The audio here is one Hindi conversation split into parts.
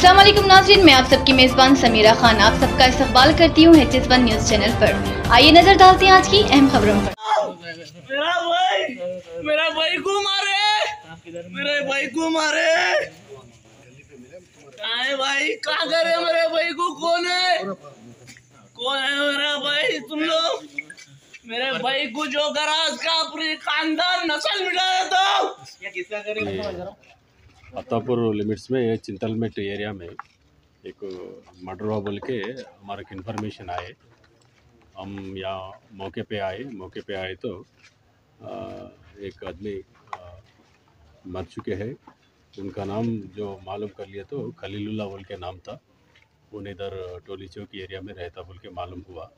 असलम नाजरीन मैं आप सबकी मेजबान समीरा खान। आप सबका इस्तकबाल करती हूँ H S one news channel पर। आइए नज़र डालते हैं आज की अहम खबरों पर। मेरा भाई मेरा भाई को मारे मेरे भाई को मारे। भाई कहाँ करे मेरे भाई को? कौन है? कौन है मेरा भाई? तुम लोग? मेरे भाई को जो करा उसका पूरी खानदान नस्ल तो ये किसका करे अत्तापुर लिमिट्स में चिंतलमेट एरिया में एक मर्डर हुआ बोल के हमारे को इन्फॉर्मेशन आए। हम यहाँ मौके पे आए, मौके पे आए तो एक आदमी मर चुके हैं। उनका नाम जो मालूम कर लिया तो खलीलुल्ला बोल के नाम था। उन इधर टोली चौक एरिया में रहता बोल के मालूम हुआ।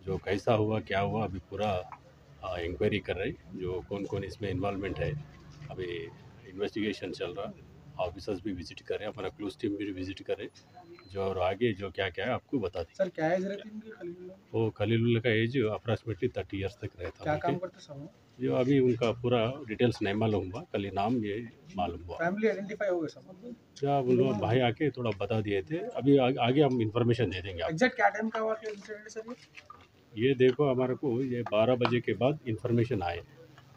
जो कैसा हुआ, क्या हुआ, अभी पूरा इंक्वायरी कर रहे जो कौन कौन इसमें इन्वॉल्वमेंट है। अभी इन्वेस्टिगेशन चल रहा। ऑफिसर्स भी विज़िट करें हमारा क्लोज टीम भी विज़िट करे जो और आगे जो क्या क्या है आपको बता दें सर क्या एज रहती है? वो खलीलुल्लाह का एज अप्रॉक्सीमेटली थर्टी ईयर्स तक रहता क्या काम करते जो अभी उनका पूरा डिटेल्स नहीं मालूम हुआ कल नाम ये मालूम हुआ। फैमिली आइडेंटिफाई हो गए सब क्या उन लोग भाई आके थोड़ा बता दिए थे अभी आ, आगे हम इंफॉर्मेशन दे देंगे एग्जैक्ट क्या टाइम का हुआ इंसिडेंट सर ये? ये देखो हमारे को ये बारह बजे के बाद इन्फॉर्मेशन आए।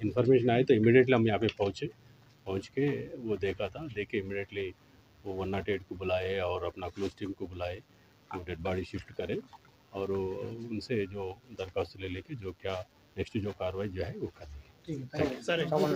इन्फॉर्मेशन आए तो इमिडिएटली हम यहाँ पे पहुँचे। पहुँच के वो देखा था देखे के इमिडिएटली वो वन नाट एट को बुलाए और अपना क्लोज टीम को बुलाए वो डेड बॉडी शिफ्ट करें और उनसे जो दरखास्त ले लेके जो क्या नेक्स्ट जो कार्रवाई जो है वो करें है। यू